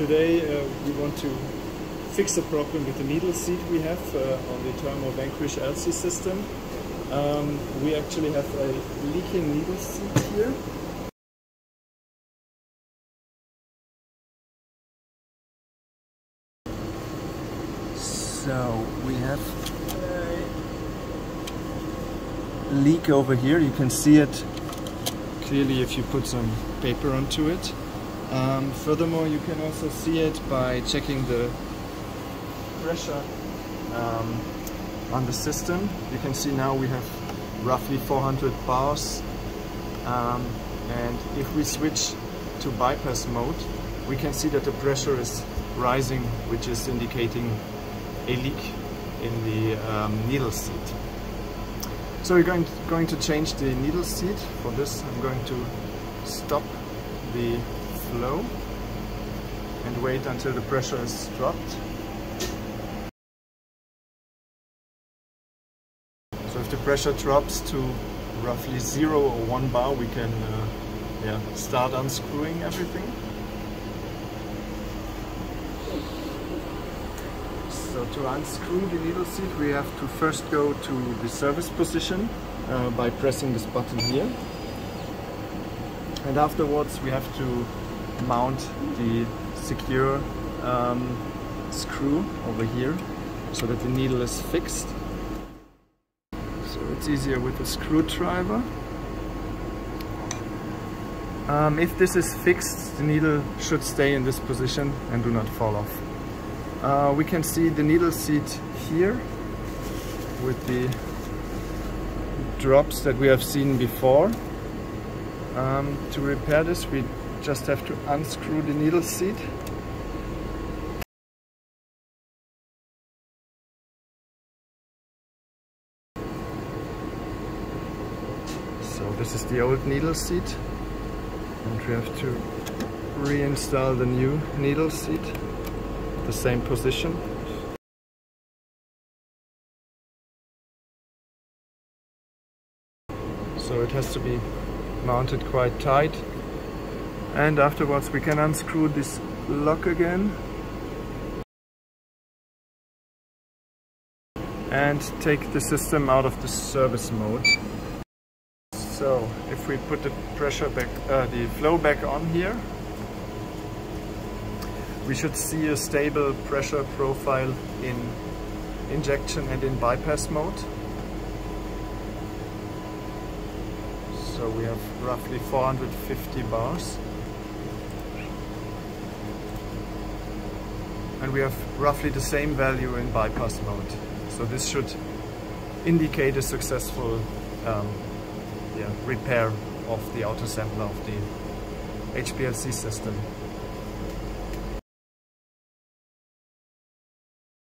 today uh, we want to fix a problem with the needle seat we have uh, on the Thermo Vanquish LC system. Um, we actually have a leaking needle seat here. So we have a leak over here. You can see it clearly if you put some paper onto it. Um, furthermore, you can also see it by checking the pressure um, on the system. You can see now we have roughly 400 bars. Um, and if we switch to bypass mode, we can see that the pressure is rising, which is indicating a leak in the um, needle seat. So we're going to, going to change the needle seat. For this I'm going to stop the flow and wait until the pressure is dropped. So if the pressure drops to roughly zero or one bar, we can uh, yeah, start unscrewing everything. So to unscrew the needle seat, we have to first go to the service position uh, by pressing this button here. And afterwards we have to mount the secure um, screw over here so that the needle is fixed. So it's easier with a screwdriver. Um, if this is fixed, the needle should stay in this position and do not fall off. Uh, we can see the needle seat here with the drops that we have seen before. Um, to repair this we just have to unscrew the needle seat. So this is the old needle seat and we have to reinstall the new needle seat the same position. So it has to be mounted quite tight and afterwards we can unscrew this lock again and take the system out of the service mode. So if we put the pressure back, uh, the flow back on here, we should see a stable pressure profile in injection and in bypass mode. So we have roughly 450 bars. And we have roughly the same value in bypass mode. So this should indicate a successful um, yeah, repair of the autosampler of the HPLC system.